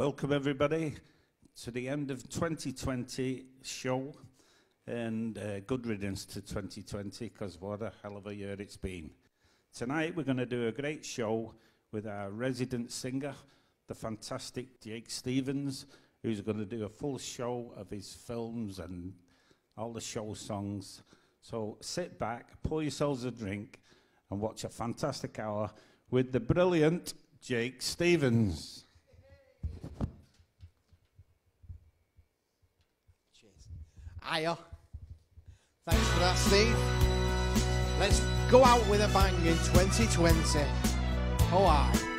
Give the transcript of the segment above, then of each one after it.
Welcome, everybody, to the end of 2020 show. And uh, good riddance to 2020, because what a hell of a year it's been. Tonight, we're going to do a great show with our resident singer, the fantastic Jake Stevens, who's going to do a full show of his films and all the show songs. So sit back, pour yourselves a drink, and watch a fantastic hour with the brilliant Jake Stevens. Cheers. Hiya. Thanks for that, Steve. Let's go out with a bang in 2020. Oh, aye.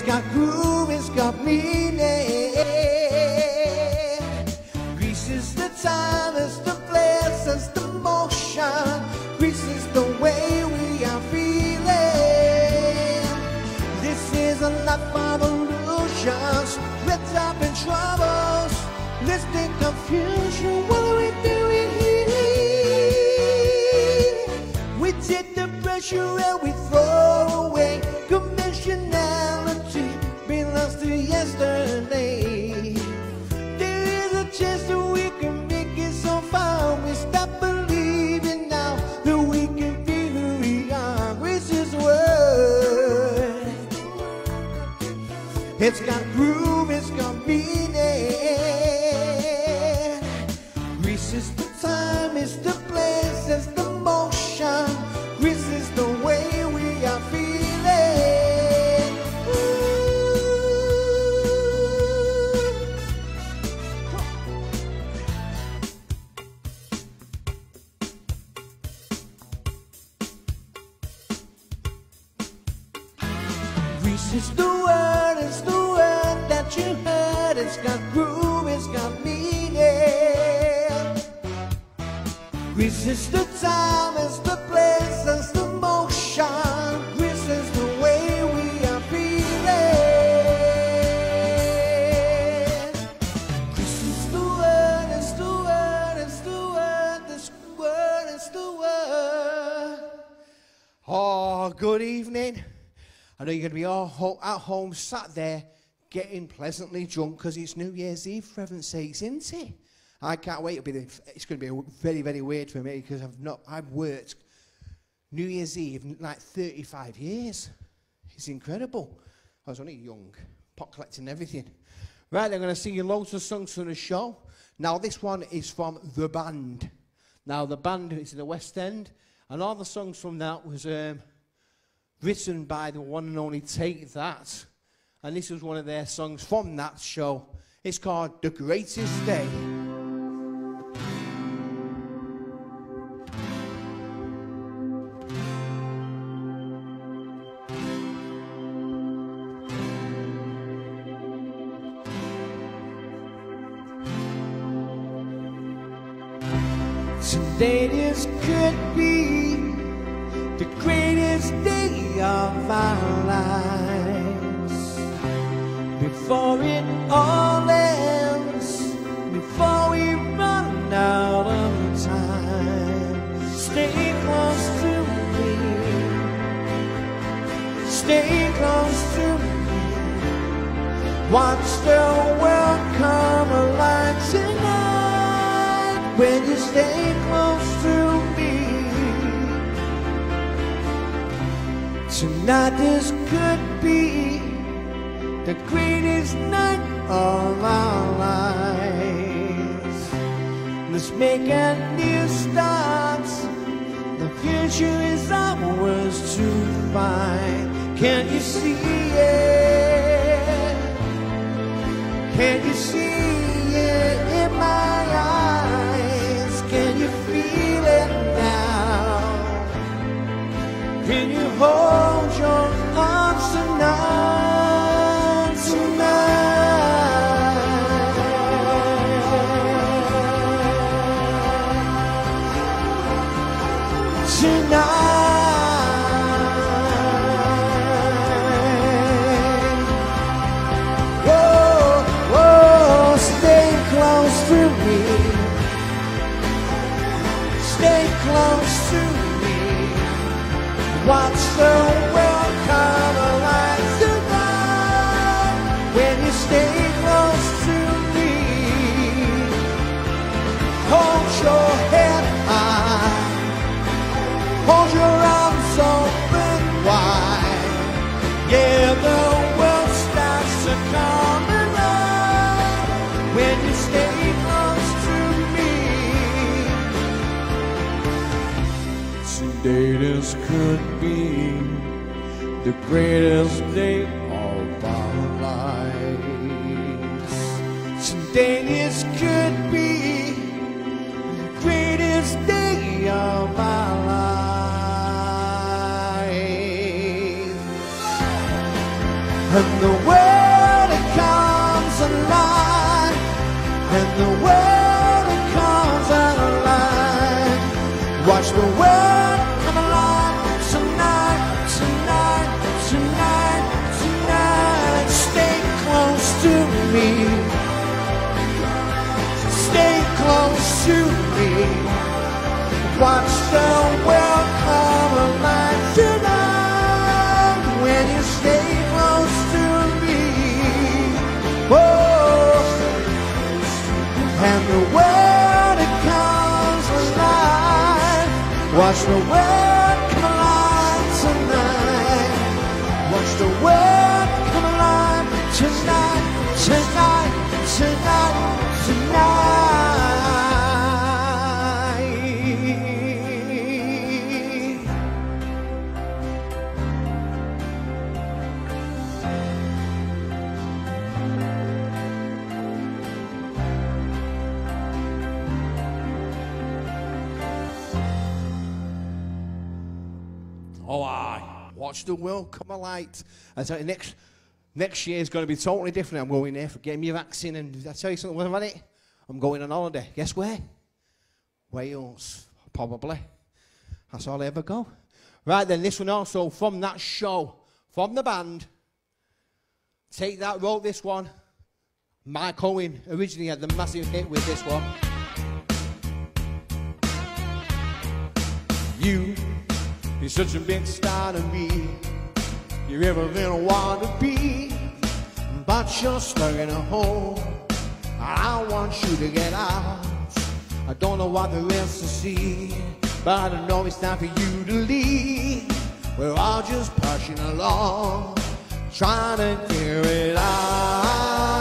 It's got groove, it's got meaning. Grease is the time, it's the place, it's the motion. Grease is the way we are feeling. This is a life of illusions. We're top in troubles. Think confusion. What are we doing here? We take the pressure and we It's got groove, it's got meaning. You're going to be all ho- at home, sat there, getting pleasantly drunk because it's New Year's Eve, for heaven's sakes, isn't it? I can't wait. It'll be the, it's going to be very, very weird for me because I've not, I've worked New Year's Eve like 35 years. It's incredible. I was only young, pot collecting everything. Right, I'm going to sing you loads of songs from the show. Now, this one is from The Band. Now, The Band is in the West End, and all the songs from that was um, written by the one and only Take That. And this was one of their songs from that show. It's called The Greatest Day. Today this could be the greatest day of our lives before it all ends, before we run out of time. Stay close to me, stay close to me. Watch the world come alive tonight when you stay close. Tonight this could be the greatest night of our lives. Let's make a new start. The future is ours to find. Can't you see it? Can't you see it in my eyes? Can you feel it now? Can you hold Stay close to me. Stay close to me. Watch the world greatest day of our lives. Today this could be the greatest day of our life. And the world it comes alive, and the world it comes alive. Watch the world to me. Watch the world come alive tonight when you stay close to me. Whoa. And the world it comes alive. Watch the world come alive tonight. Watch the world come alive tonight, tonight, tonight, The world come alight. I tell you, next next year is going to be totally different. I'm going there for getting me a vaccine, and I tell you something, what about it? I'm going on holiday. Guess where? Wales, probably. That's all I ever go. Right then, this one also from that show, from the band. Take that, wrote this one. Mike Owen originally had the massive hit with this one. You, you're such a big star to me. You're everything I want to be. But you're stuck in a hole. I want you to get out. I don't know what there is to see. But I know it's time for you to leave. We're all just pushing along, trying to figure it out.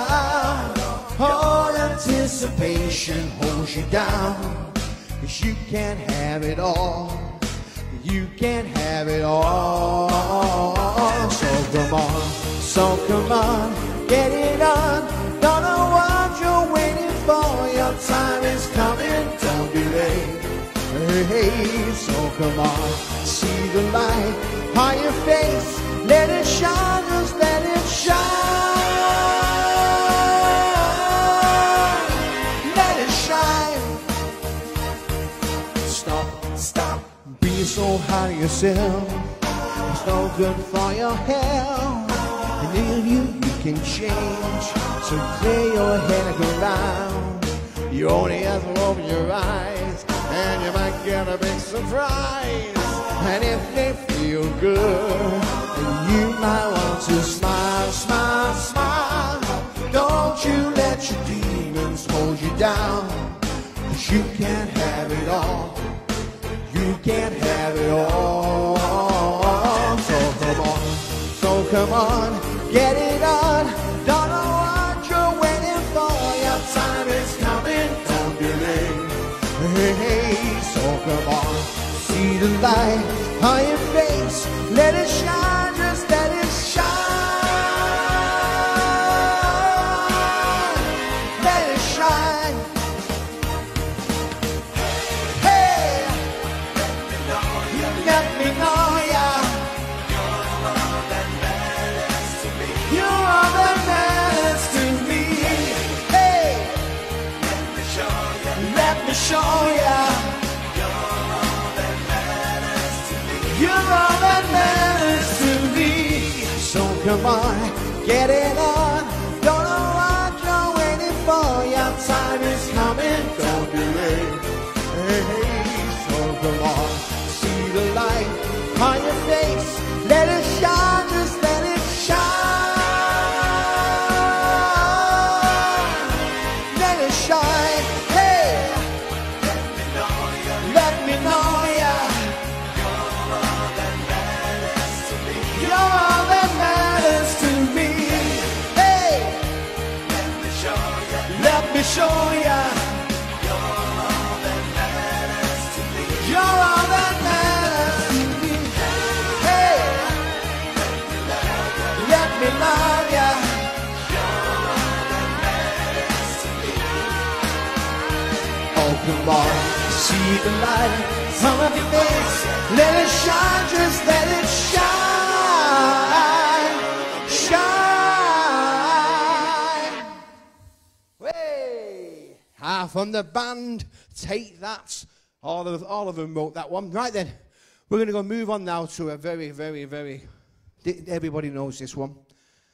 All anticipation holds you down. Cause you can't have it all. You can't have it all. So come on, so come on, get it on. Don't know what you're waiting for. Your time is coming, don't delay. Hey, hey, so come on, see the light on your face. Let it shine, just let it shine. so high yourself. It's no good for your health. And if you, you can change, so clear your head and go down You only have to open your eyes, and you might get a big surprise. And if they feel good, then you might want to smile, smile, smile. Don't you let your demons hold you down, cause you can't have it all. Can't have it all. So come on, so come on, get it on. Don't know what you're waiting for. Your time is coming, don't delay. Hey, hey, so come on, see the light on your face. Let it shine, get it the light on your face. Let it shine, just let it shine, shine. Hey, ah, from the band, take that. All of all of them wrote that one. Right then, we're going to go move on now to a very, very, very. Everybody knows this one.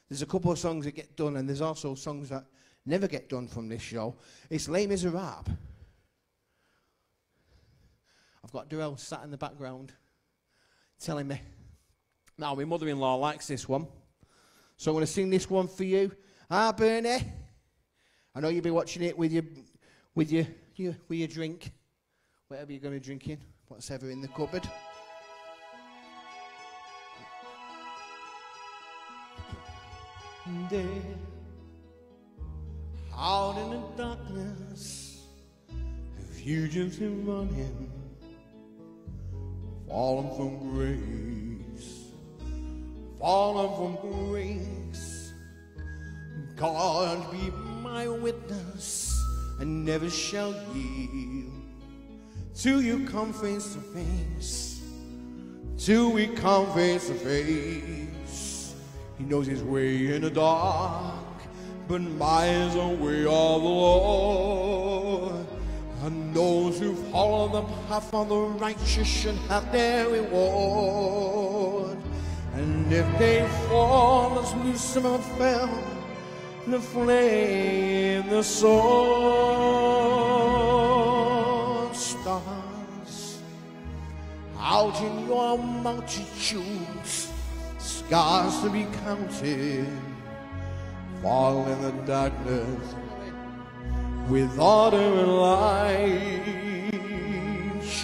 There's a couple of songs that get done, and there's also songs that never get done from this show. It's Les Miserables. I've got Durrell sat in the background telling me. Now, my mother in law likes this one. So I'm going to sing this one for you. Ah, Bernie. I know you'll be watching it with your, with your, your, with your drink. Whatever you're going to drink in. Whatever in the cupboard. There, out in the darkness, if you just been running, fallen from grace, fallen from grace. God be my witness, I never shall yield till you come face to face, till we come face to face. He knows his way in the dark, but miles away of the Lord. Those who follow the path of the righteous should have their reward. And if they fall as Lucifer fell, the flame, the sword stars out in your multitudes, scars to be counted, fall in the darkness with order and light.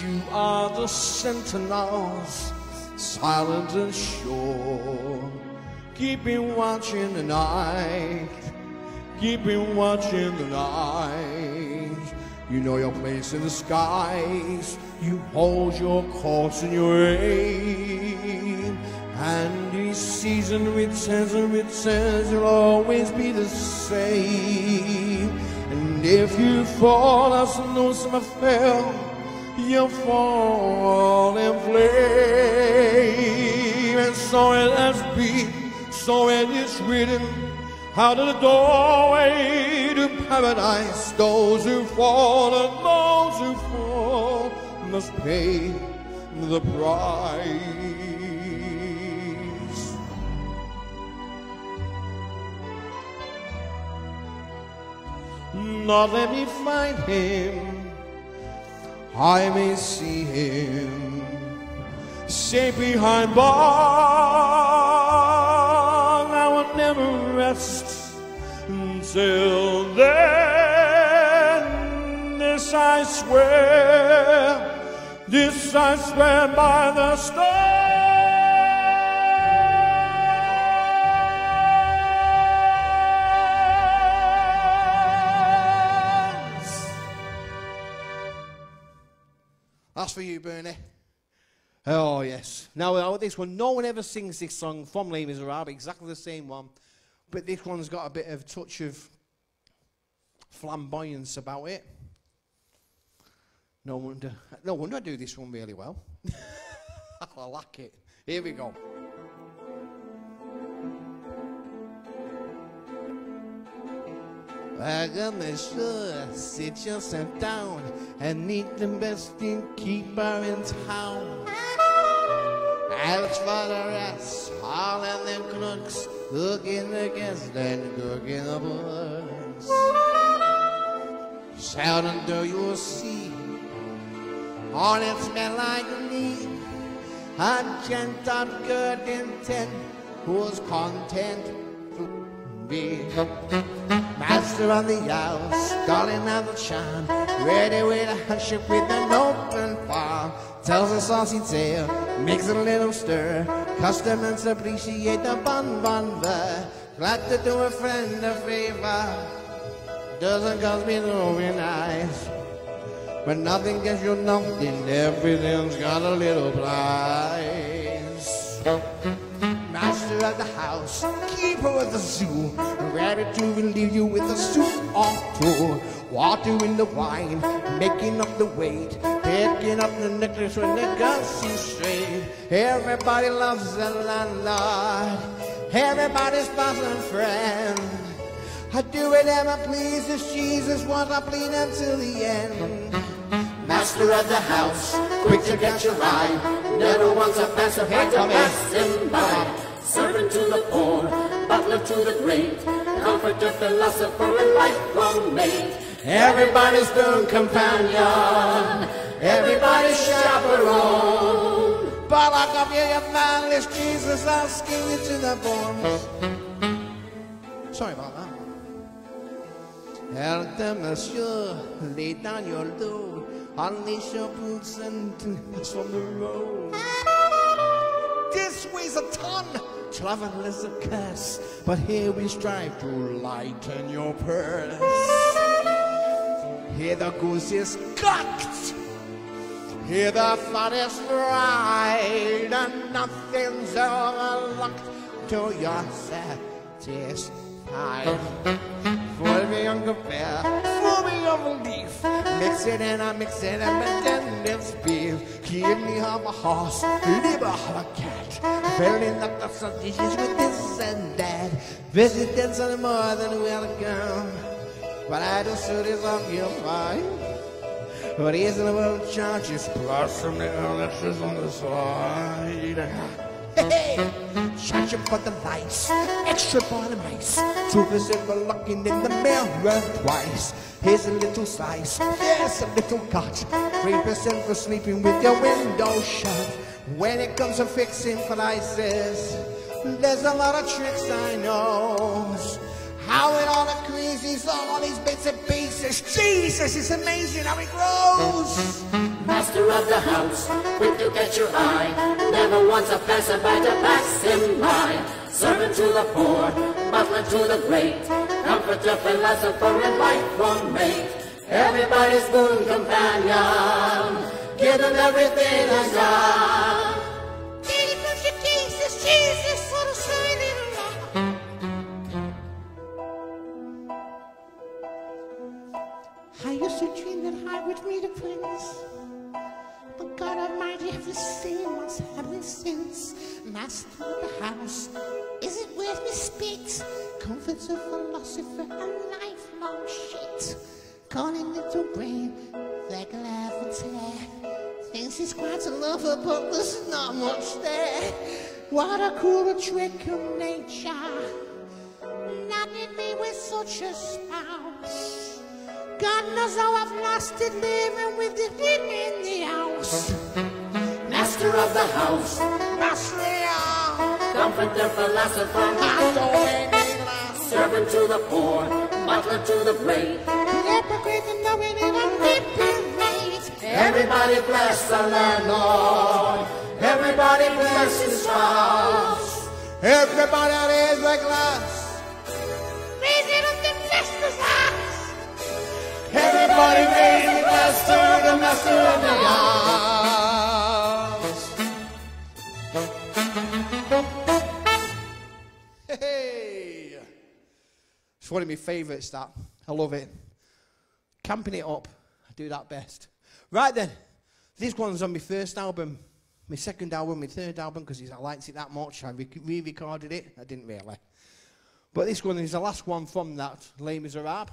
You are the sentinels, silent and sure, keeping watch in the night, keeping watch in the night. You know your place in the skies, you hold your course and your aim. And each season returns and returns, you'll always be the same. And if you fall as no summer fell, you'll fall in flame. And so it has been, so it is written, out of the doorway to paradise, those who fall and those who fall must pay the price. Not let me find him, I may see him safe behind bars. I will never rest until then. this I swear, this I swear by the stars. That's for you, Bernie. Oh, yes. Now, uh, this one, no one ever sings this song from Les Miserables, exactly the same one. But this one's got a bit of touch of flamboyance about it. No wonder, no wonder I do this one really well. I like it. Here we go. Got my sure, sit yourself down and eat the best keeper in town. As for the rest, all of them crooks, cooking the guests and cooking the books. Seldom do you see honest men like me, a gent of good intent, whose content be master of the house, darling of the charm, ready with a up with an open palm. Tells a saucy tale, makes a little stir. Customers appreciate the bon bon ver. Glad to do a friend a favor. Doesn't cost me very nice. But nothing gets you nothing, everything's got a little price. Of the house, keeper of the zoo, ready to relieve you with a soup or two. Water in the wine, making up the weight, picking up the necklace when it goes you straight. Everybody loves the landlord, everybody's bosom friend. I do whatever pleases Jesus, what I plead until the end. Master of the house, quick to get your eye, never wants a passer by to pass him by. Servant to the poor, butler to the great, comforter, philosopher, and lifelong mate. Everybody's boon companion, everybody's chaperone. But I come here, your manless Jesus, I'll skin you to the bone. Sorry about that. El de monsieur, lay down your load, unleash your boots and from the road. This weighs a ton, travel is a curse, but here we strive to lighten your purse. Here the goose is cocked. Here the fat is and nothing's overlooked to your satisfied. Full me younger fair, full me a leaf. Mix it and I mix it and then it's beef. Kidney of a horse, liver of a cat. Filling up the sausages with this and that. Visitors are more than welcome. But I do is of your fine. Reasonable charges plus some extras on the side. Hey, charge for the lights, extra for the mice. Two percent for looking in the mirror twice. Here's a little slice, here's a little cut. Three percent for sleeping with your window shut. When it comes to fixing prices, there's a lot of tricks I know. How it all crazies all these bits and pieces. Jesus, it's amazing how it grows. Master of the house, quick to get your eye, never once a passerby to pass him by. Servant to the poor, butler to the great, comforter, philosopher, and lifelong mate. Everybody's boon companion, give them everything I got. Jesus, Jesus, what I used to dream that I would meet a prince. But God Almighty, every sin must have since. Master of the house, is it worth me spit? Comforter, philosopher, and lifelong shit. Calling little brain, like a lavatory. Thinks he's quite a lover, but there's not much there. What a cruel trick of nature. Landed me with such a spouse. God knows how I've lost it living with the him in the house. Master of the house, Master, comforter, philosopher, laugh. servant to the poor, butler to the great, Hypocrite the knowing. Everybody bless the landlord. Everybody bless his spouse. Everybody raise the glass. Everybody raise the the master of the house. Hey! It's one of my favourites, that. I love it. Camping it up, I do that best. Right then, this one's on my first album, my second album, my third album, because I liked it that much. I re recorded it. I didn't really. But this one is the last one from that, Les Miserables.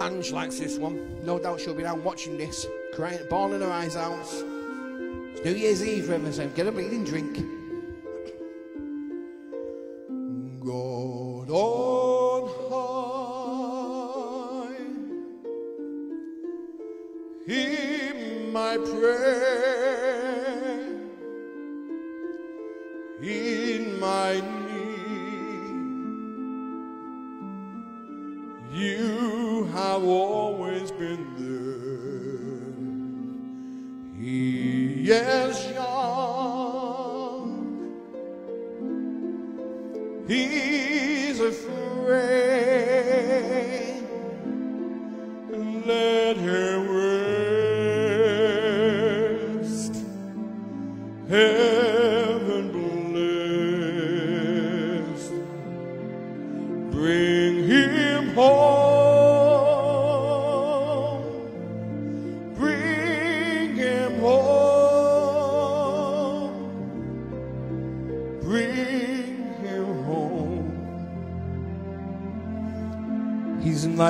Ange likes this one. No doubt she'll be down watching this, crying, bawling her eyes out. It's New Year's Eve everyone, so get a bleeding drink. God on high, hear my prayer in my You have always been there. He is young. He's afraid. Let him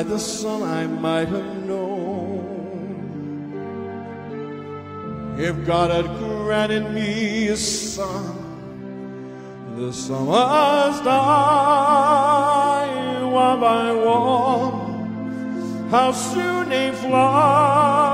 Like the sun I might have known. If God had granted me a son, the summers die one by one. How soon they fly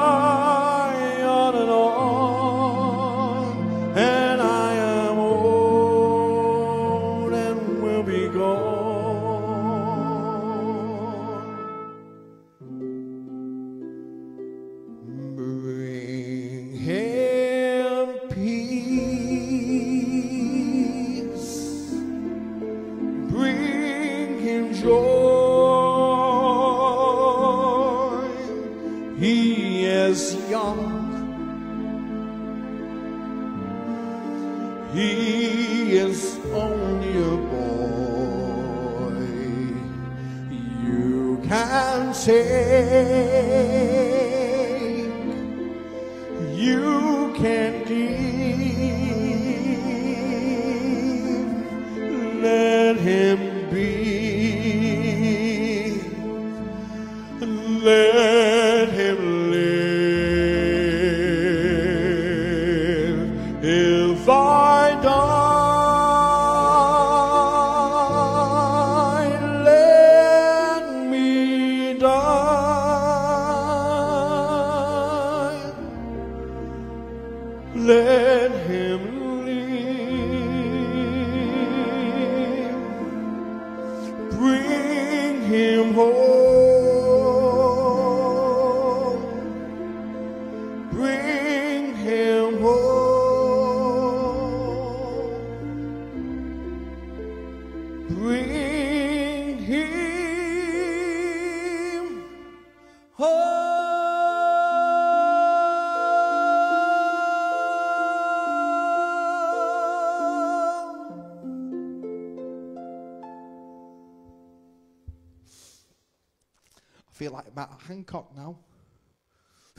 I feel like Matt Hancock now.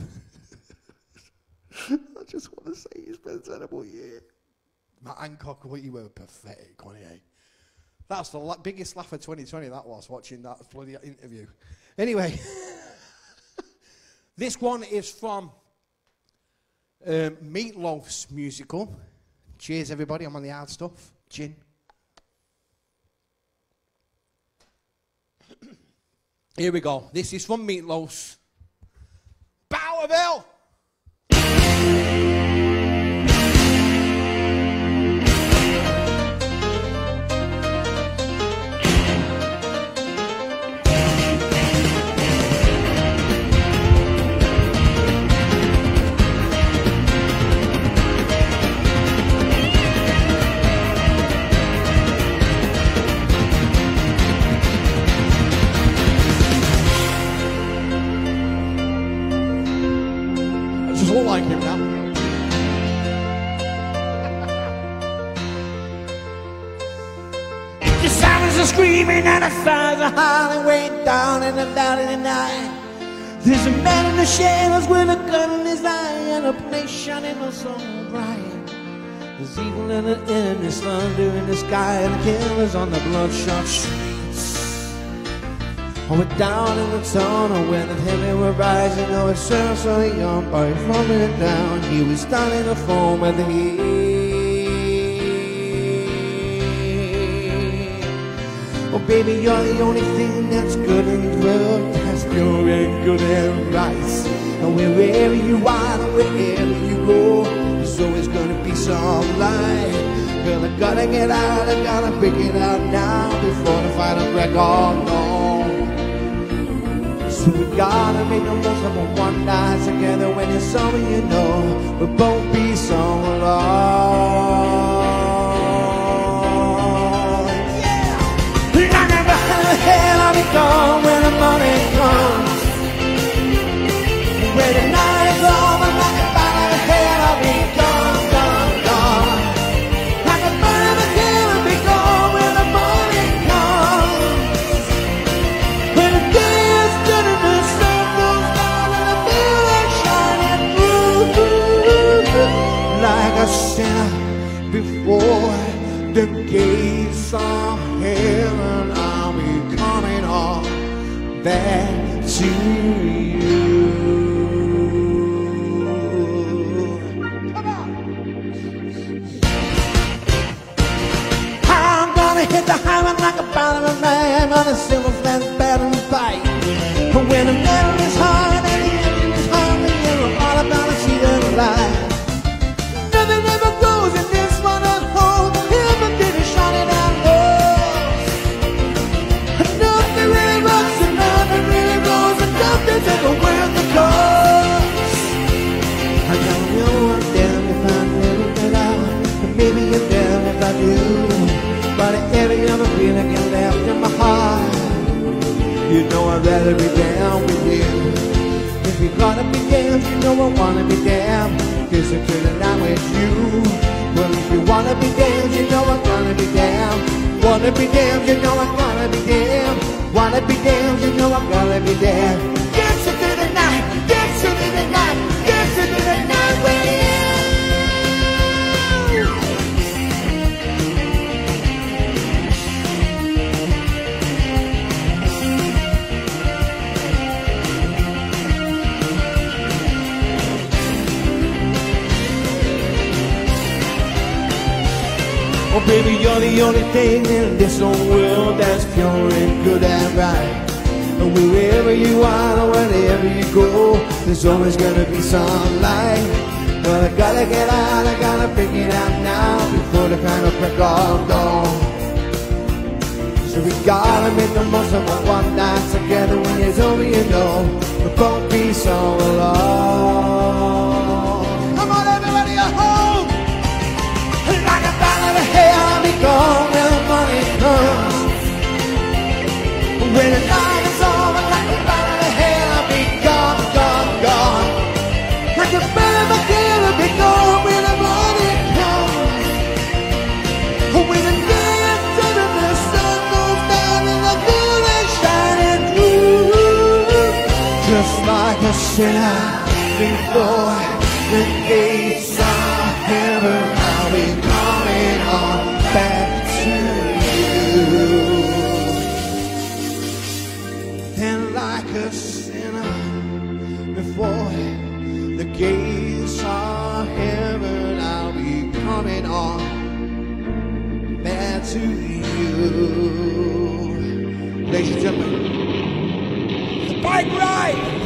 I just want to say he's been a terrible year. Matt Hancock, what you were pathetic, wasn't he? That's the la- biggest laugh of 2020, that was, watching that bloody interview. Anyway, this one is from um, Meatloaf's musical. Cheers, everybody. I'm on the hard stuff. Gin. Here we go. This is from Meatloaf's night. There's a man in the shadows with a gun in his eye and a place shining oh so bright. There's evil in the there's thunder in the sky and the killers on the bloodshot streets. Oh, we're down in the tunnel where the heavy were rising. Oh, it's so, so young boy it down. He was down in the foam at the heat. Baby, you're the only thing that's good in the world. That's pure and good right. And wherever you are wherever you go, there's always gonna be some light. Girl, I gotta get out, I gotta break it out now before the final break all dawn. So we gotta make the most of our one night together when it's over, you know, we'll both be so alone. Gone when the morning comes. When of on a silver flat battle fight. But when the metal is hard and the engine is hard, then you're all about to see the light. Nothing ever goes in this one at home. Heaven did it it out low. Nothing really rocks and nothing really rolls and nothing's ever worth the cost. I don't know I'm down if I never get out. And maybe you're down if I do. But every other feeling get left in my heart. You know I'd rather be down with you. If you're gonna be damned, you know I wanna be damned. Cause I couldn't not with you. Well, if you wanna be damned, you know I'm gonna be damned. Wanna be damned, you know I'm gonna be damned. Wanna be damned, you know I'm gonna be damned. Oh, baby, you're the only thing in this whole world that's pure and good and right. And wherever you are or wherever you go, there's always gonna be some light. Well, I gotta get out, I gotta break it out now before the final break of dawn. So we gotta make the most of our one night together when it's over, you know, we won't be so alone. The money comes. When the night is over, like a of hell, I'll be gone, gone, gone. Like a of I'll be gone the morning comes. When the day is done and the sun goes down and the moon is shining just like a sinner before the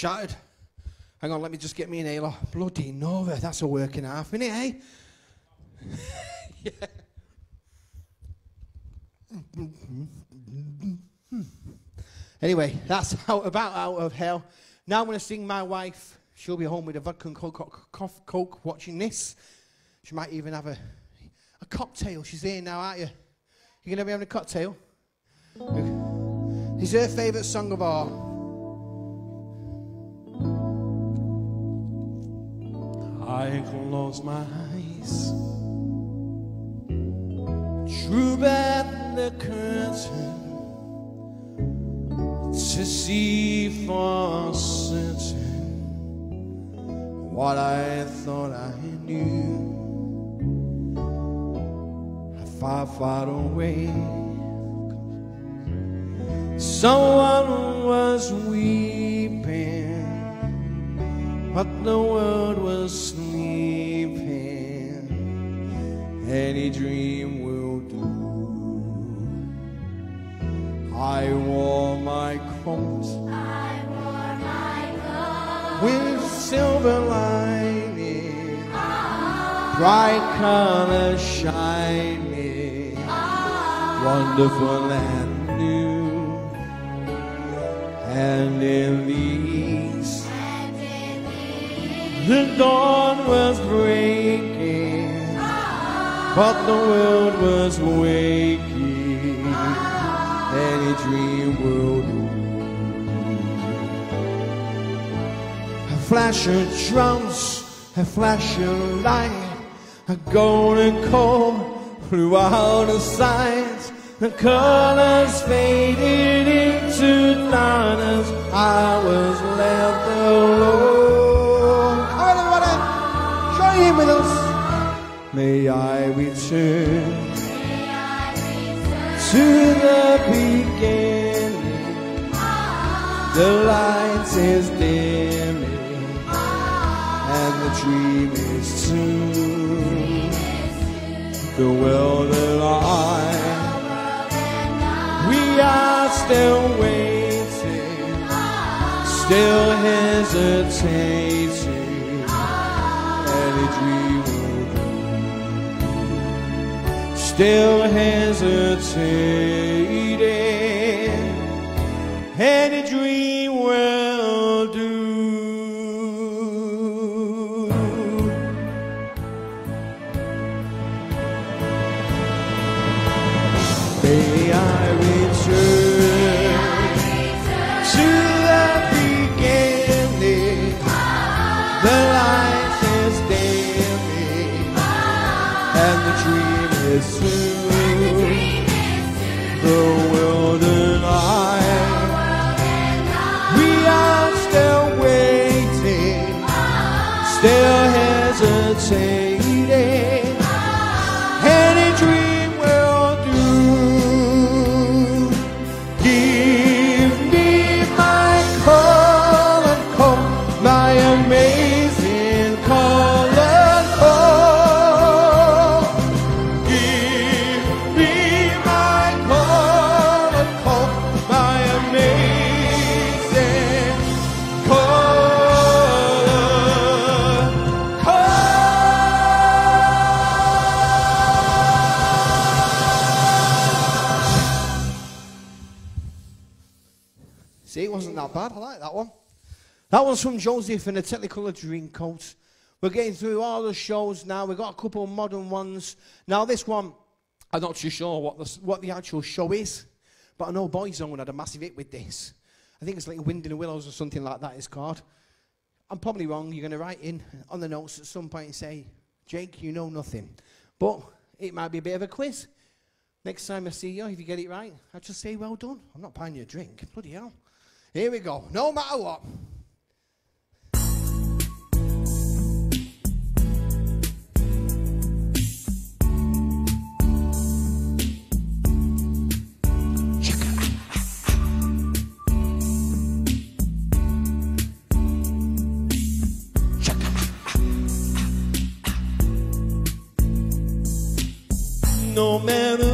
shattered. Hang on, let me just get me an inhaler. Bloody Nova, that's a working half, innit, eh? yeah. Anyway, that's out about out of hell. Now I'm going to sing my wife. She'll be home with a vodka and coke, coke, coke, coke watching this. She might even have a, a cocktail. She's here now, aren't you? You're going to be having a cocktail? It's her favourite song of all. I close my eyes, drew back the curtain to see for certain what I thought I knew. Far, far away, someone was weeping but the world was sleeping. Any dream will do. I wore my coat I wore my coat with silver lining, ah. bright colors shining, ah. wonderful and new. And in these the dawn was breaking, but the world was waking. Any dream world. A flash of drums, a flash of light, a golden comb throughout the sides. The colors faded into darkness. I was left alone. All right, everybody, join in with us. May I return to the beginning. The light is dimming, and the dream is soon. The world and I, we are still waiting, still hesitating. Dream will do. Still hesitating. Any dream will That one's from Joseph in a Technicolor Dreamcoat. We're getting through all the shows now. We've got a couple of modern ones. Now, this one, I'm not too sure what the, what the actual show is, but I know Boyzone had a massive hit with this. I think it's like Wind in the Willows or something like that, it's called. I'm probably wrong. You're going to write in on the notes at some point and say, Jake, you know nothing. But it might be a bit of a quiz. Next time I see you, if you get it right, I'll just say, well done. I'm not buying you a drink. Bloody hell. Here we go. No matter what. no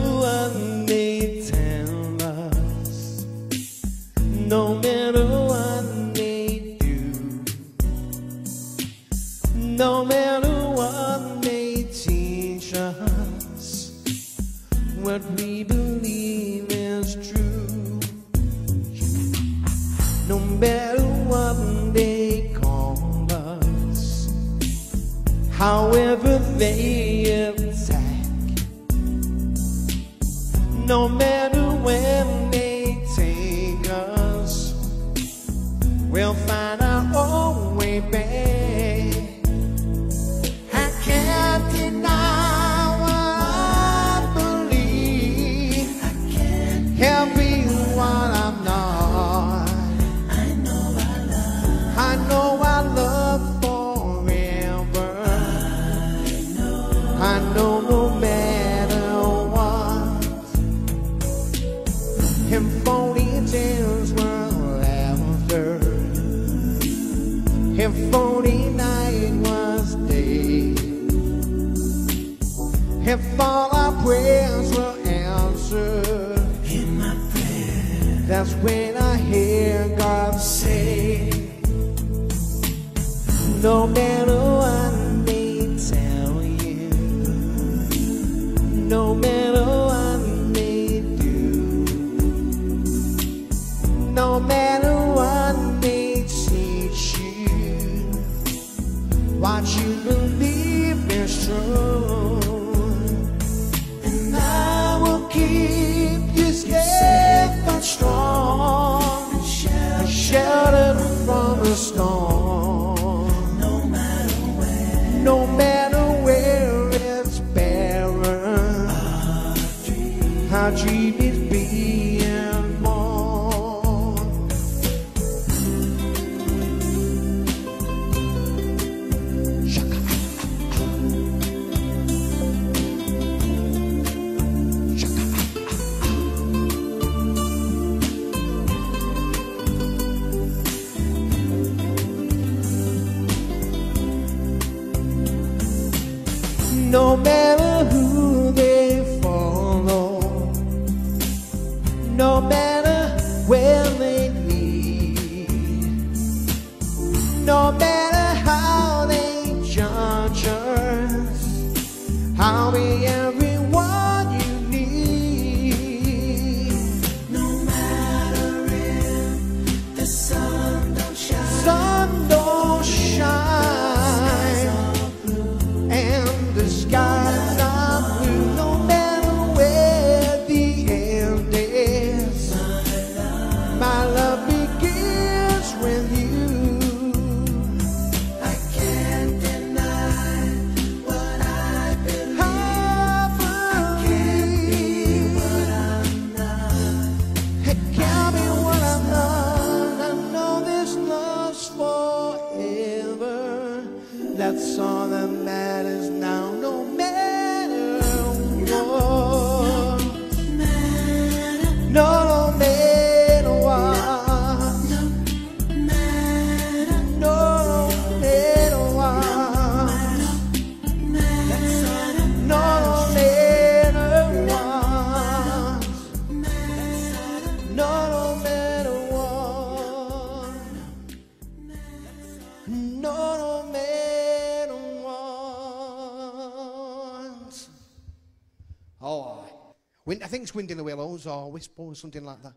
bellows or whistle or something like that.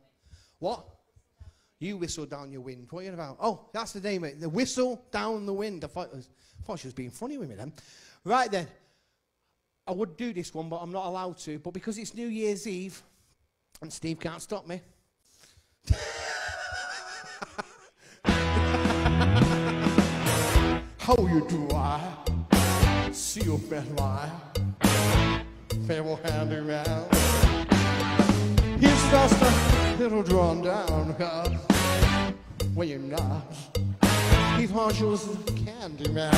What? You whistle down your wind. What are you about? Oh, that's the name of it. The whistle down the wind. I thought, was, I thought she was being funny with me then. Right then. I would do this one, but I'm not allowed to. But because it's New Year's Eve, and Steve can't stop me. How you do I? See you, fair lie. Fair will hand around. He's just a little drawn down, cause when you're not, he thought you a candy man.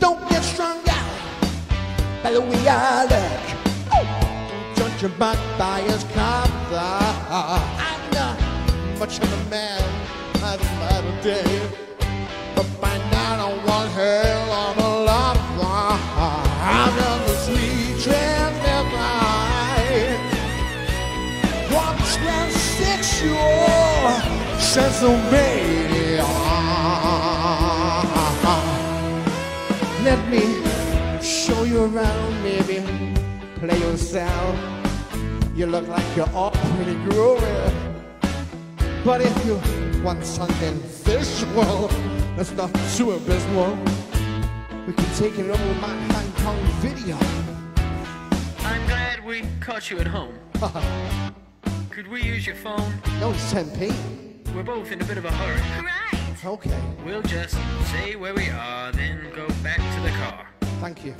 Don't get strung out by the way I look. Judge your back by his cover. I'm not much of a man, I've a day. But by now I want hell Transylvania. Let me show you around, maybe play yourself. You look like you're all pretty groovy. But if you want something visual, that's not too abysmal, we can take it over my Hong Kong video. I'm glad we caught you at home. Could we use your phone? No, it's 10p. We're both in a bit of a hurry. Right. Okay, We'll just say where we are, then go back to the car. thank you.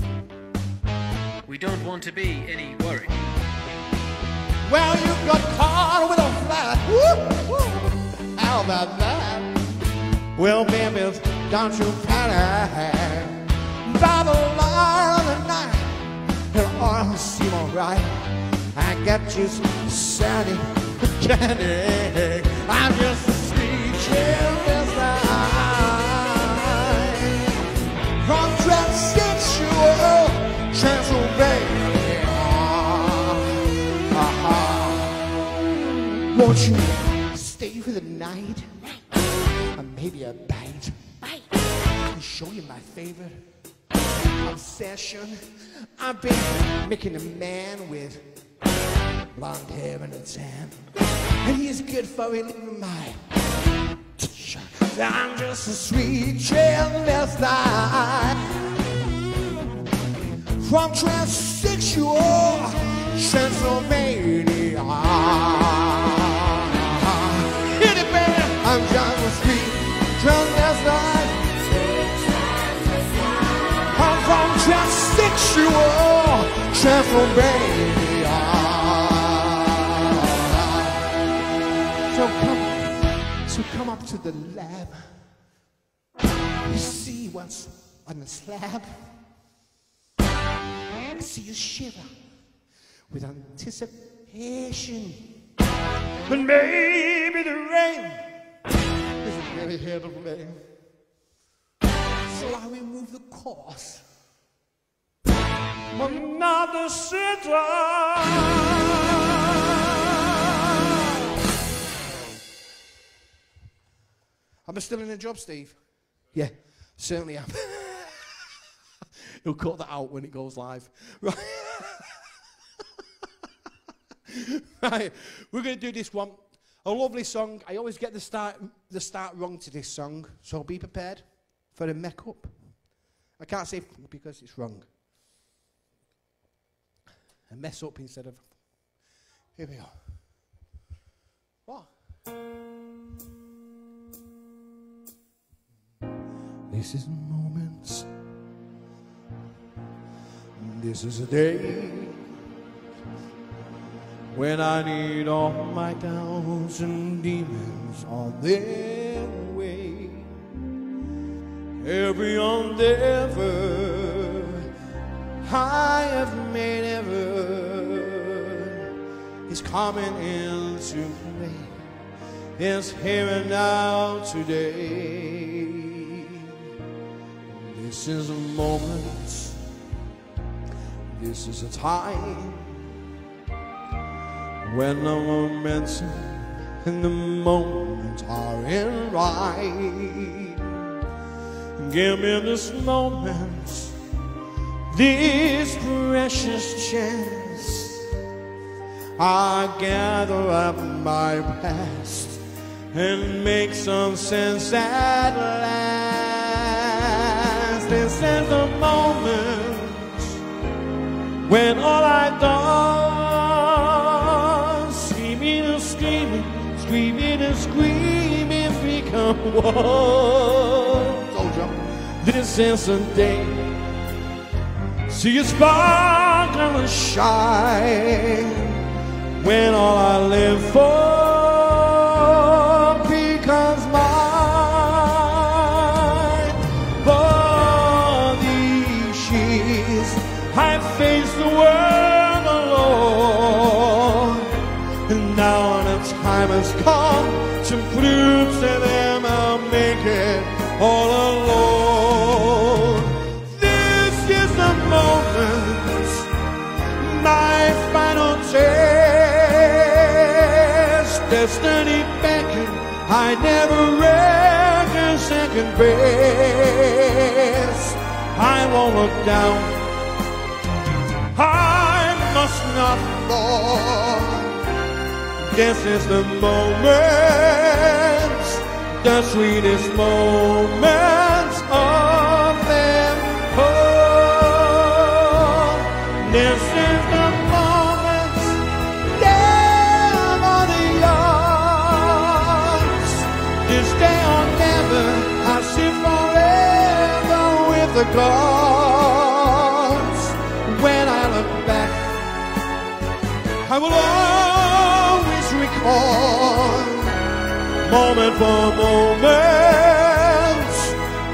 We don't want to be any worry. Well, you've got caught with a flat. Woo, woo. How about that? Well, baby, don't you panic. By the light of the night, it'll all seem alright. I got you some candy. I'm just a sweet transvestite. From transsexual Transylvania. Uh-huh. Won't you stay for the night? Or maybe a bite? I'll show you my favorite obsession. I've been making a man with blonde hair and a tan. And he's good for relieving my I'm just a sweet transvestite from transsexual Transylvania. Hit it, baby. I'm just a sweet transvestite. From transsexual Transylvania. Up to the lab. You see what's on the slab. I see you shiver with anticipation. But maybe the rain isn't really here to. So I will move the course. Another center. Am I still in a job, Steve? Yeah, certainly am. He'll cut that out when it goes live. Right. right. We're going to do this one. A lovely song. I always get the start, the start wrong to this song, so be prepared for a make up. I can't say because it's wrong. A mess up instead of. Here we are. What? This is a moment. This is a day when I need all my doubts and demons on their way. Every endeavor I have made ever is coming into play. It's here and now today. This is a moment. This is a time when the momentum and the moment are in right. Give me this moment, this precious chance. I gather up my past and make some sense at last. This is the moment when all I've done, screaming and screaming, screaming and screaming, become one. This is the day. See you sparkle and shine when all I live for has come to prove to them I'll make it all alone. This is the moment my final test. Destiny beckoned, I never reckon second best. I won't look down, This is the moment, the sweetest moment of them all. This is the moment, never the yours. This day or never, I see forever with the gods. When I look back, I will always moment for moment.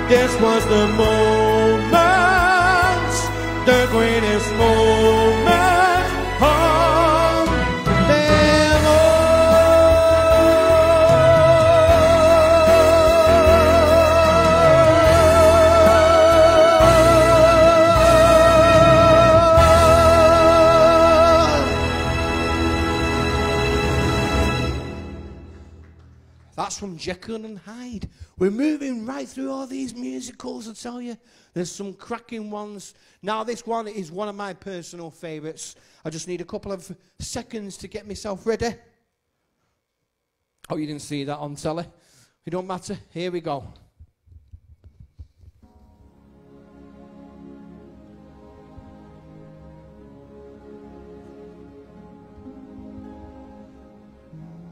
This was the moment, the greatest moment Jekyll and Hyde. We're moving right through all these musicals, I tell you. There's some cracking ones. Now, this one is one of my personal favourites. I just need a couple of seconds to get myself ready. Oh, you didn't see that on telly? It don't matter. Here we go.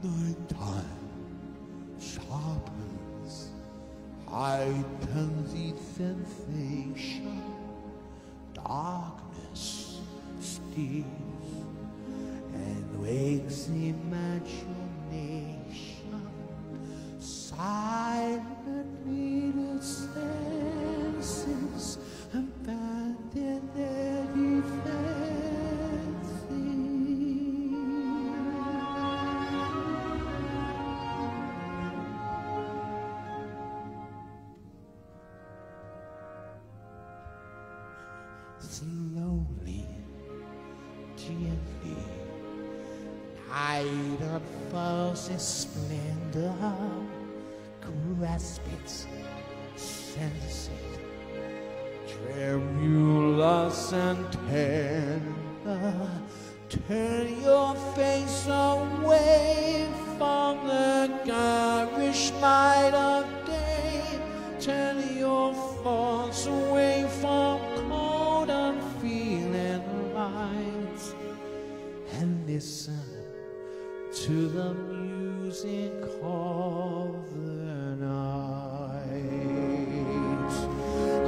Night time heightens each sensation. Darkness steals and wakes imagination. Silently to senses slowly, gently, hide unfolds its splendor, grasp it, sense it, tremulous and tender. Turn your face away from the garish light listen to the music of the night.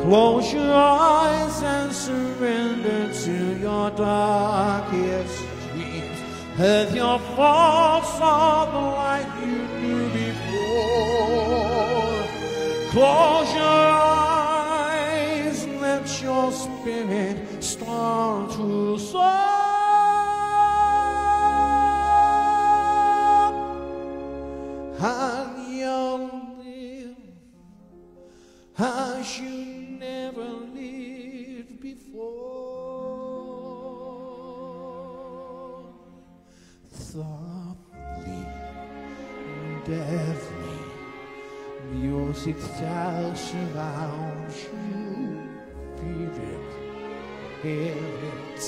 Close your eyes and surrender to your darkest dreams. As your thoughts are the light music style surrounds you. Feel it, hear it,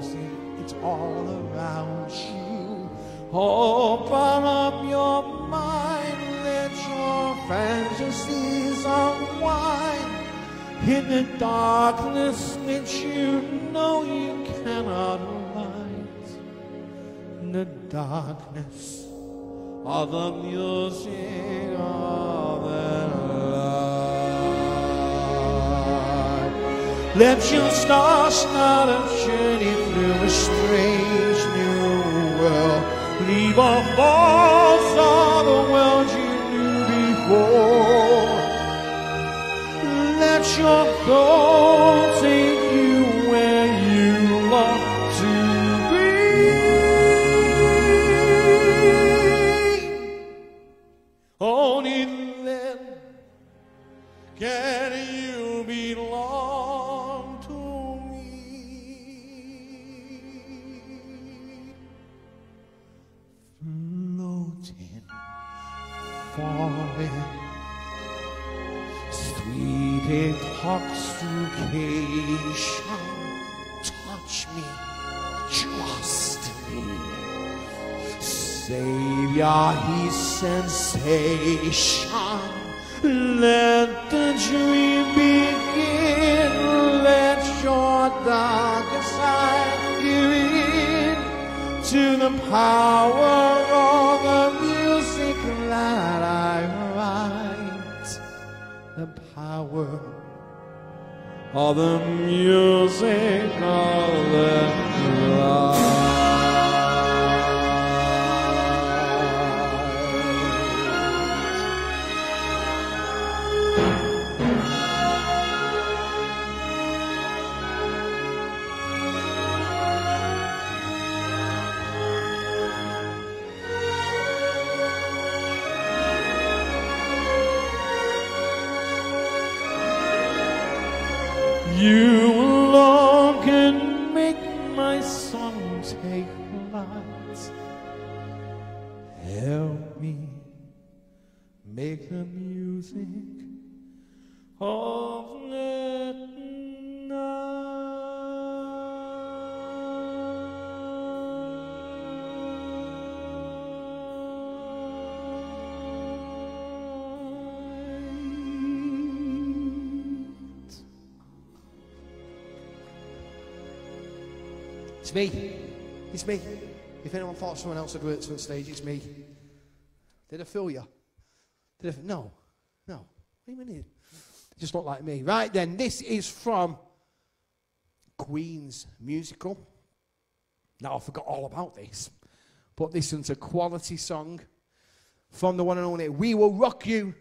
think it's all around you. Open up your mind, let your fantasies unwind. In the darkness which you know you cannot light. In the darkness of the music of the light. Let your star start a journey through a strange new world. Leave off all the world you knew before. Let your goal Savior, He's sensation. Let the dream begin. Let your darkest side give in to the power of the music that I write. The power of the music of the night. Music of the night. It's me. It's me. If anyone thought someone else had worked on stage, it's me. Did I fool you? Did I? No. No. What do you mean? It just looked like me. Right then, this is from Queen's musical. Now I forgot all about this. But this is a quality song from the one and only We Will Rock You.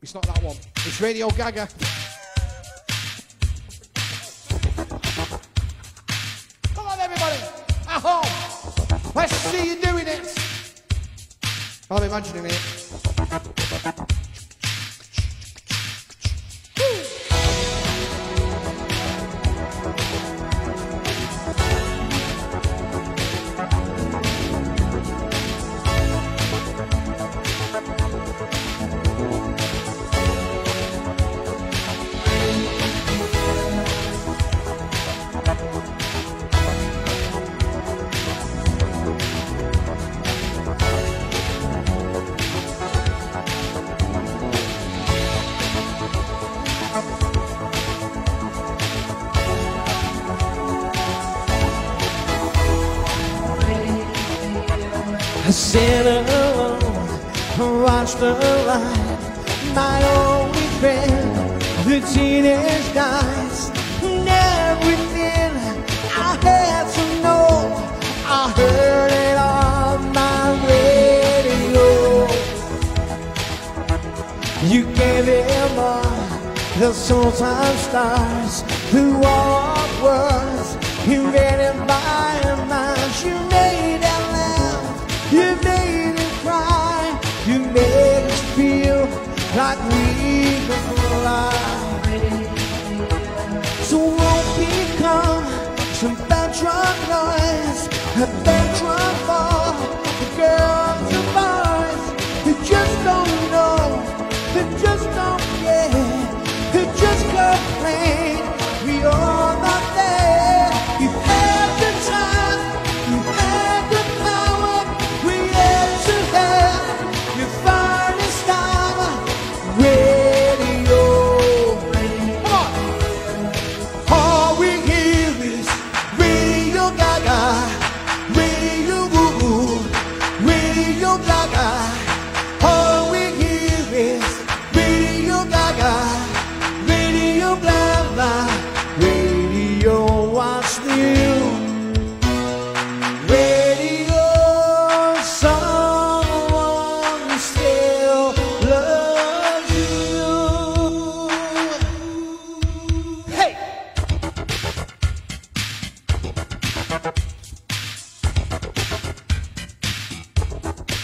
It's not that one. It's Radio Gaga. Come on, everybody. At home. Let's see you doing it. I'm imagining it. Light. My only friend, the teenage nights, and everything I had to know. I heard it on my radio. You gave him all the sometime stars who all words. You read it by like we fly. So won't become some bedrock noise, a bedrock for the girls and boys who just don't know, who just don't care, who just complain.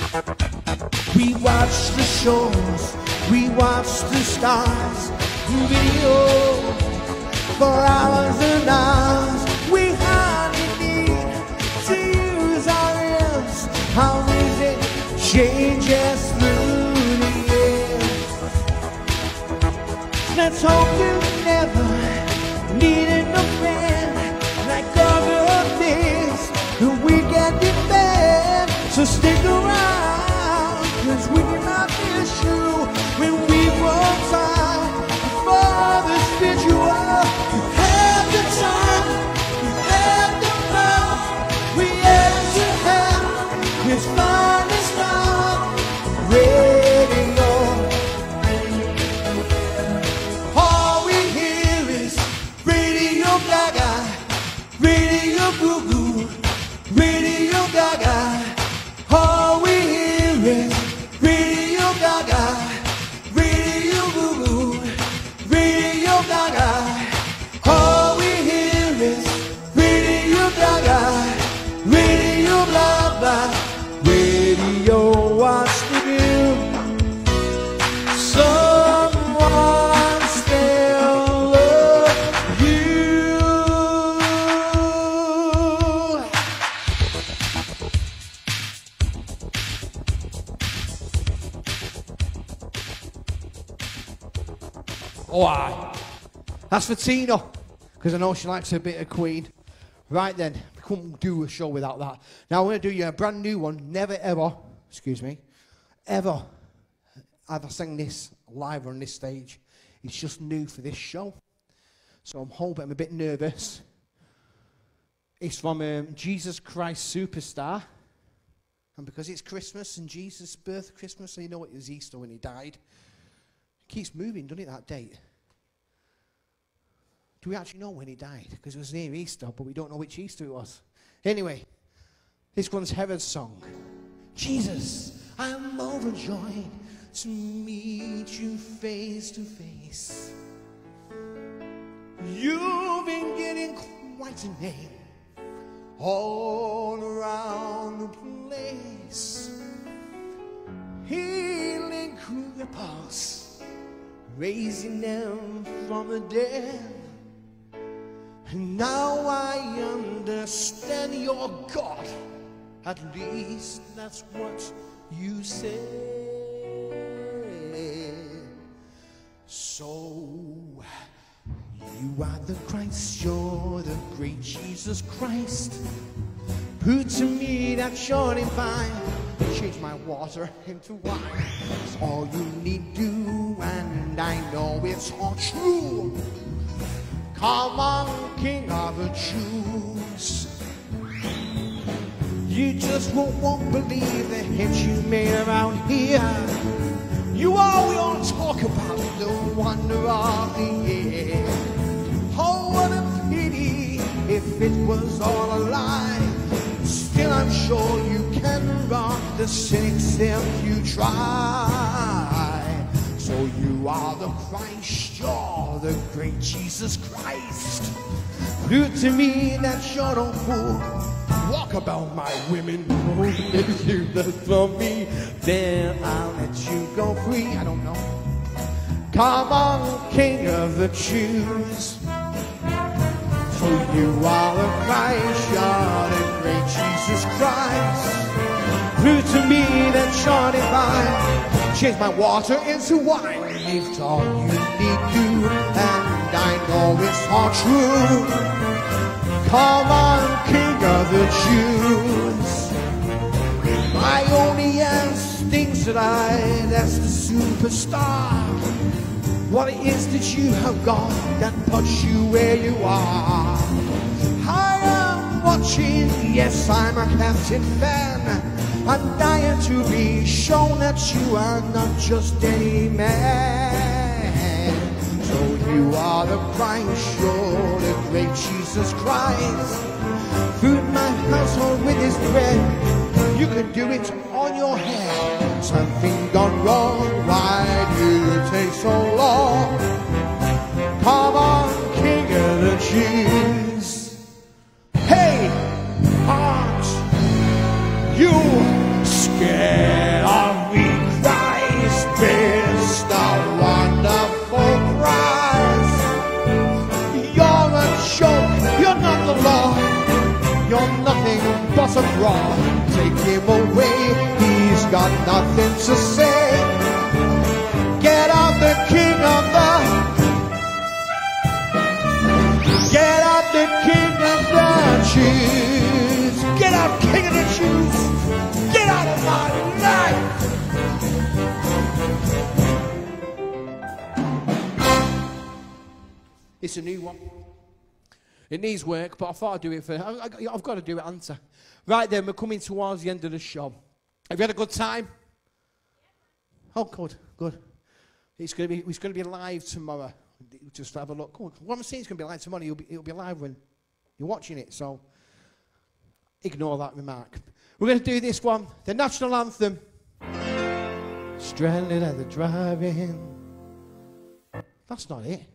We watch the shores, we watch the stars moving on for hours and hours. We hardly need to use our ears. How is it changes through the years? Let's hope you. For Tina, because I know she likes a bit of Queen. Right then, we couldn't do a show without that. Now we're going to do you a brand new one. Never ever, excuse me, ever have I sang this live on this stage. It's just new for this show. So I'm hoping I'm a bit nervous. It's from um, Jesus Christ Superstar. And because it's Christmas and Jesus' birth Christmas, so you know it was Easter when he died. It keeps moving, doesn't it, that date? Do we actually know when he died? Because it was near Easter, but we don't know which Easter it was. Anyway, this one's Herod's song. Jesus, I'm overjoyed to meet you face to face. You've been getting quite a name all around the place. Healing cripples, raising them from the dead. Now I understand your God. At least that's what you say. So you are the Christ, you're the great Jesus Christ. Prove to me that you're divine. Change my water into wine. It's all you need do, and I know it's all true. Come on, King of the Jews. You just won't, won't believe the hits you made around here. You are we all talk about the wonder of the year. Oh, what a pity if it was all a lie. Still, I'm sure you can rock the cynics if you try. So you are the Christ, you're the great Jesus Christ. Prove to me that you're no fool. Walk about my women, oh, if you look for me, then I'll let you go free. I don't know. Come on, King of the Jews. For you are the Christ, you're the great Jesus Christ. Prove to me that you're divine. Change my water into wine. It's all you need do, and I know it's all true. Come on, King of the Jews. My only instincts that I, that's the superstar. What it is that you have got that puts you where you are. I am watching, yes, I'm a captain fan. I'm dying to be shown that you are not just any man. So you are the Christ, you're the great Jesus Christ. Food my household with his bread. You can do it on your head. Something gone wrong, why do you take so long? Come on, King of the Jews. Hey, aren't you get me, Christ, Wonderful You're a you're not the law, you're nothing but a fraud. Take him away, he's got nothing to say. Get out the king of the... Get out the king of the cheese. Get out king of the cheese. It's a new one. It needs work, but I thought I'd do it for. I, I've got to do it, answer. Right then, we're coming towards the end of the show. Have you had a good time? Oh, good, good. It's going to be it's going to be live tomorrow. Just have a look. What I'm saying is going to be live tomorrow. It'll be, it'll be live when you're watching it. So ignore that remark. We're going to do this one, the national anthem. Stranded at the drive-in. That's not it. I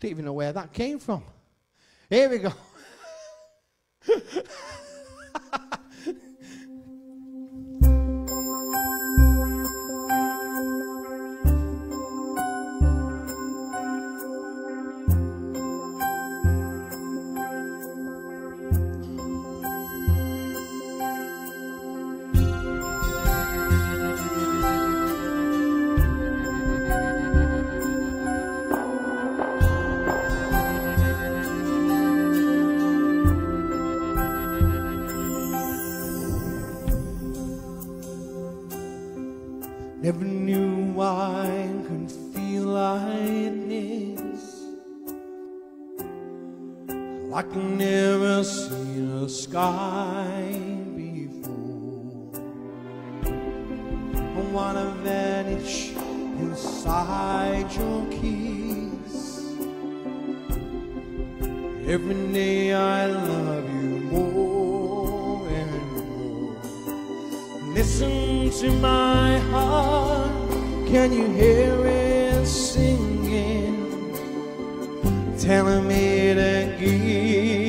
don't even know where that came from. Here we go. Like I never seen a sky before. I wanna vanish inside your kiss. Every day I love you more and more. Listen to my heart. Can you hear it Telling me to give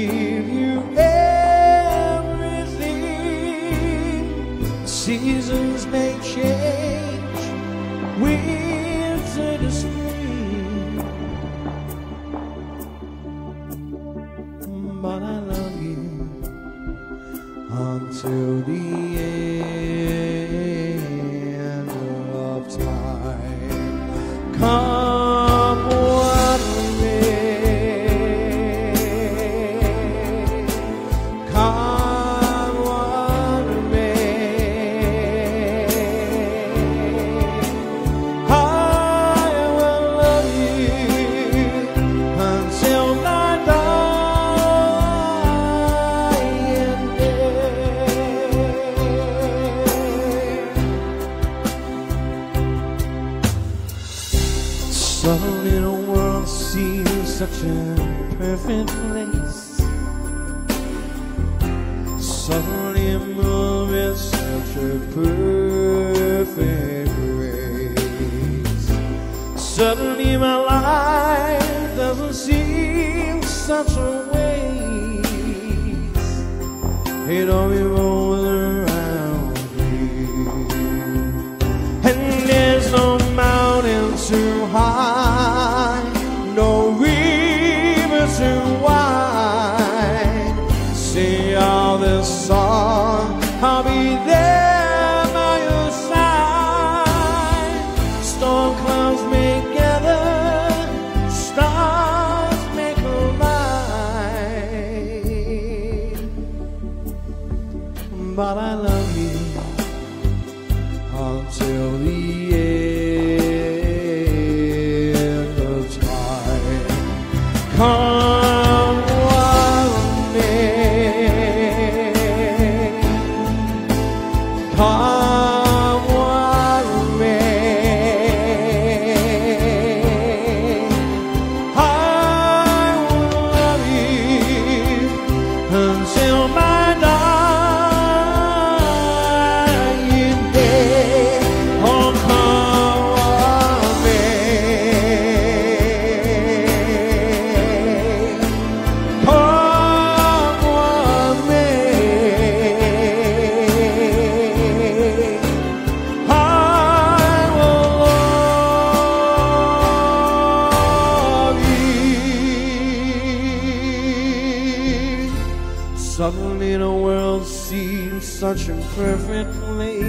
such a perfect place.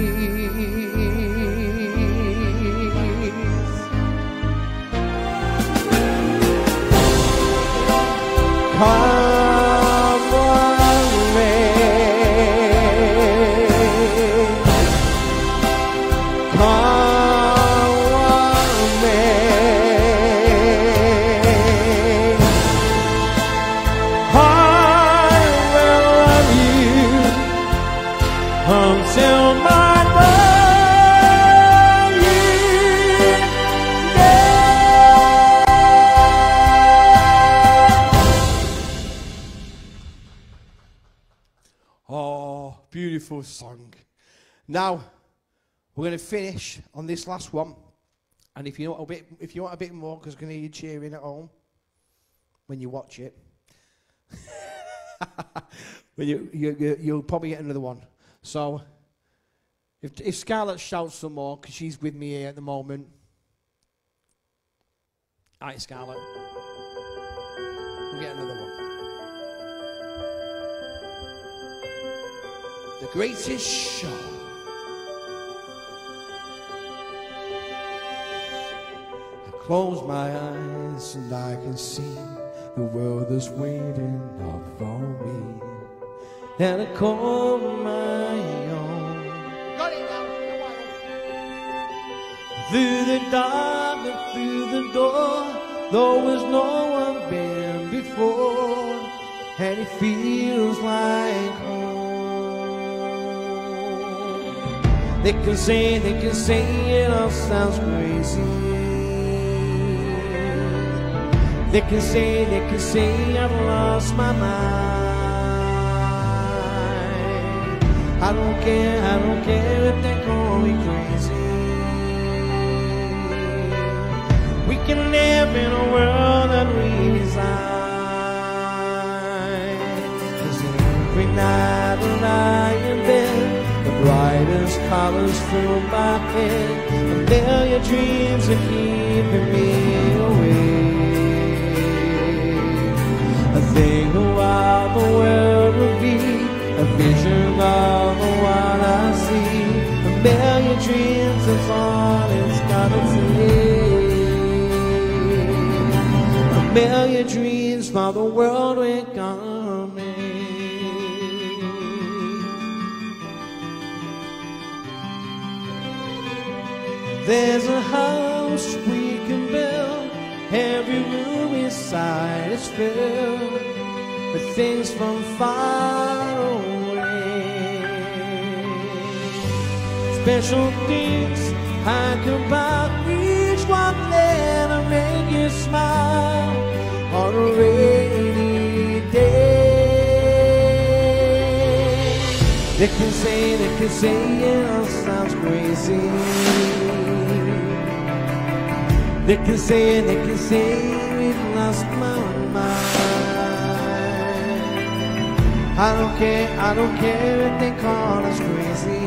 Come Now, we're going to finish on this last one. And if you want a bit, if you want a bit more, because going to hear you cheering at home when you watch it. but you, you, you, you'll probably get another one. So, if, if Scarlett shouts some more, because she's with me here at the moment. Hi, Scarlett. We'll get another one. The greatest show. Close my eyes and I can see the world is waiting up for me. And I call my own. Through the dark and through the door, there was no one been before, and it feels like home. They can say, they can say it all sounds crazy. They can say, they can say I've lost my mind. I don't care, I don't care if they call me crazy. We can live in a world that we design. 'Cause every night when I in bed, the brightest colors fill my head. A million dreams are keeping me vision of what I see. A million dreams is all it's gotta take. A million dreams for the world we're gonna make. There's a house we can build. Every room inside is filled with things from far Special things I can buy each one that'll make you smile on a rainy day. They can say, they can say it all sounds crazy. They can say, they can say we've lost my mind. I don't care, I don't care if they call us crazy.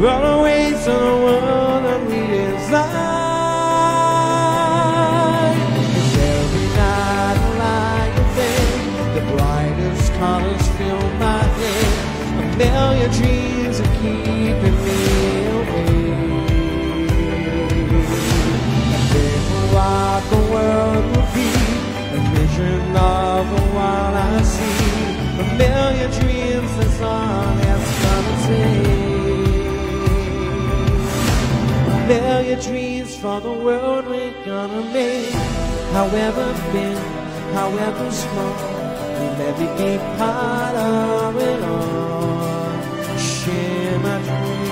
Run away to the world that we. 'Cause every night I lie in bed, the brightest colors fill my head. A million dreams are keeping me awake. Vision of what the world will be, a vision of what I see. A million dreams is all it's gonna take. A million dreams for the world we're gonna make. However big, however small, we'll never be part of it all. Share my dreams.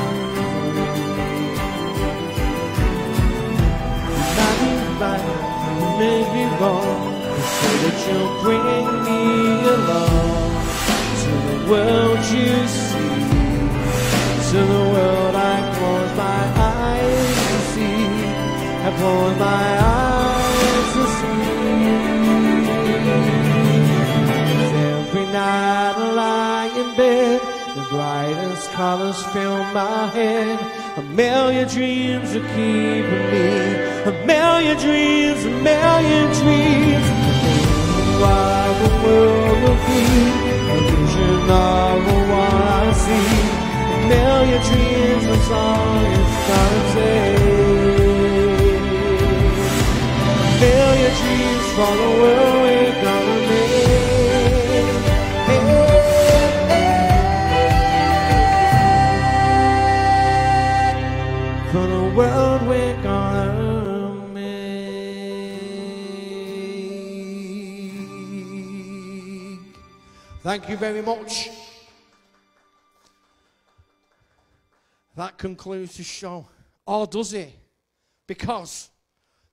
Not be right, you may be wrong. You say that you'll bring me along to the world you see. To the world I close my eyes. Close my eyes to see. Every night I lie in bed, the brightest colors fill my head. A million dreams are keeping me. A million dreams, a million dreams. What the world will be. A vision of what I see. A million dreams, that's all it's gonna take. We're gonna make. For the world we're gonna make. Thank you very much. That concludes the show. Or does it? Because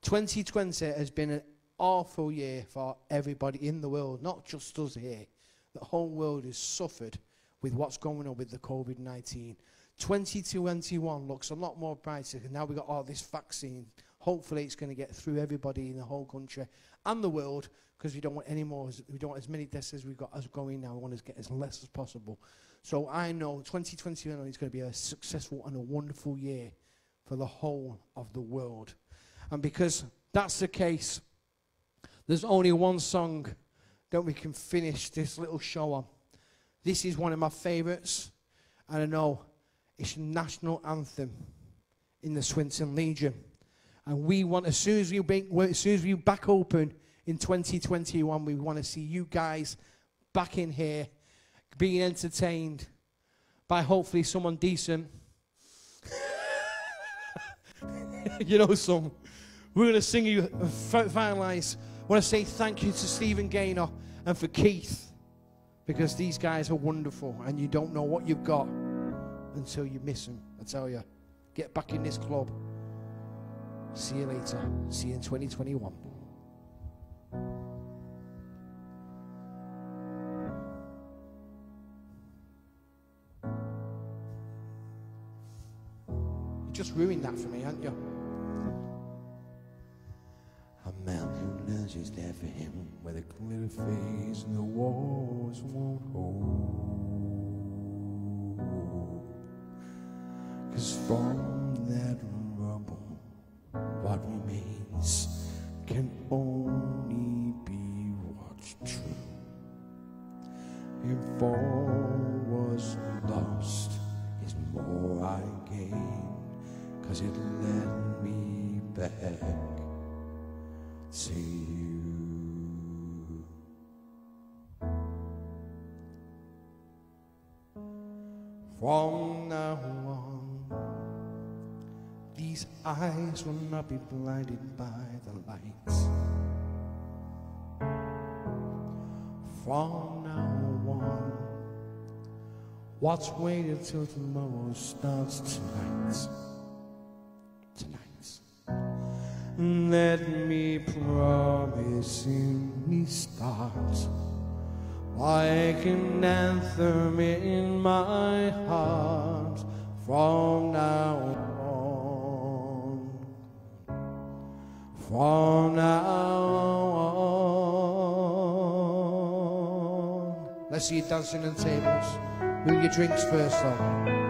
2020 has been an awful year for everybody in the world, not just us here. The whole world has suffered with what's going on with the COVID 19. 2021 looks a lot more brighter. Now we've got all this vaccine. Hopefully, it's going to get through everybody in the whole country and the world because we don't want any more. We don't want as many deaths as we've got as going now. We want to get as less as possible. So I know 2021 is going to be a successful and a wonderful year for the whole of the world. And because that's the case, there's only one song that we can finish this little show on. This is one of my favourites, and I know it's national anthem in the Swinton Legion. And we want, as soon as we, bring, as soon as we back open in 2021, we want to see you guys back in here being entertained by hopefully someone decent. you know, some. We're going to sing you, finalize. I want to say thank you to Stephen Gaynor and for Keith because these guys are wonderful and you don't know what you've got until you miss them. I tell you, get back in this club. See you later. See you in 2021. You just ruined that for me, haven't you? A man who knows is there for him, where the glitter face and the walls won't hold. Cause from that rubble, what remains can only From now on, these eyes will not be blinded by the lights. From now on, what's waiting till tomorrow starts tonight. Tonight. Let me promise in me start like an anthem in my heart from now on. From now on. Let's see you dancing on tables. Move your drinks first, though.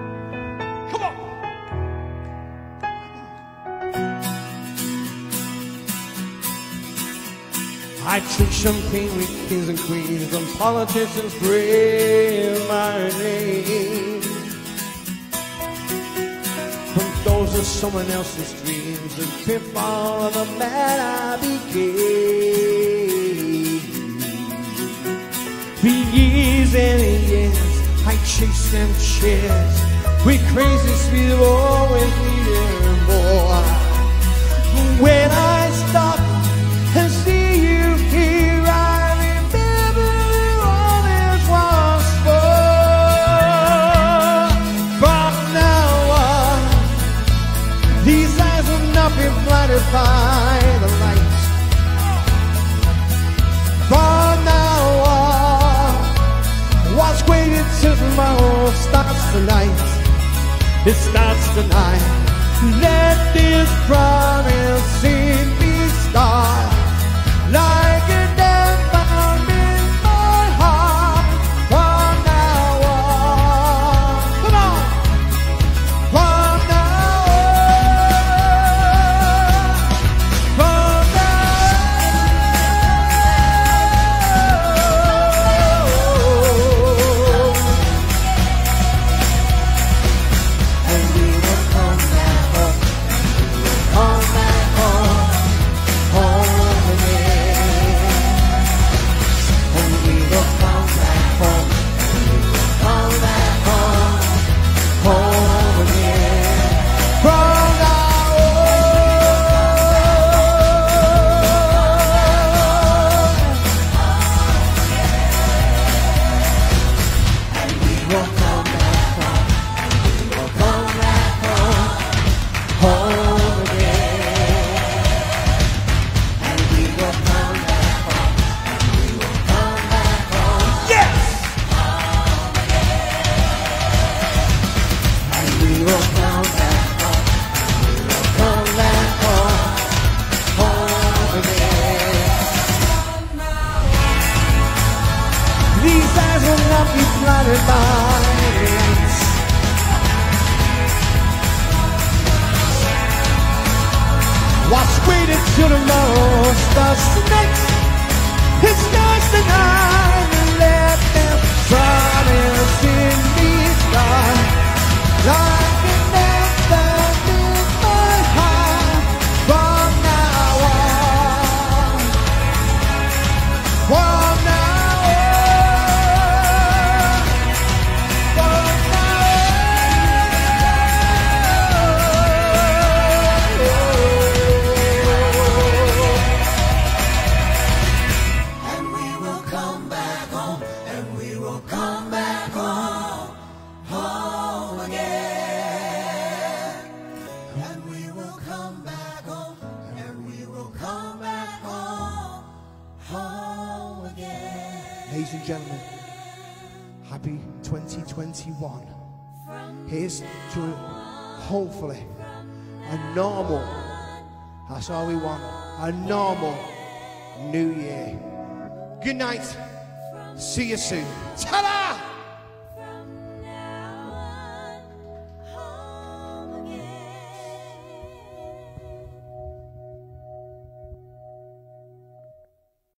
I drink champagne with kings and queens and politicians brave my name. From those of someone else's dreams and pitfall of the man I became. For years and years, I chased them chairs with crazy speed of always needing more. When I by the light. From now on, what's waiting till tomorrow starts tonight. It starts tonight. Let this promise in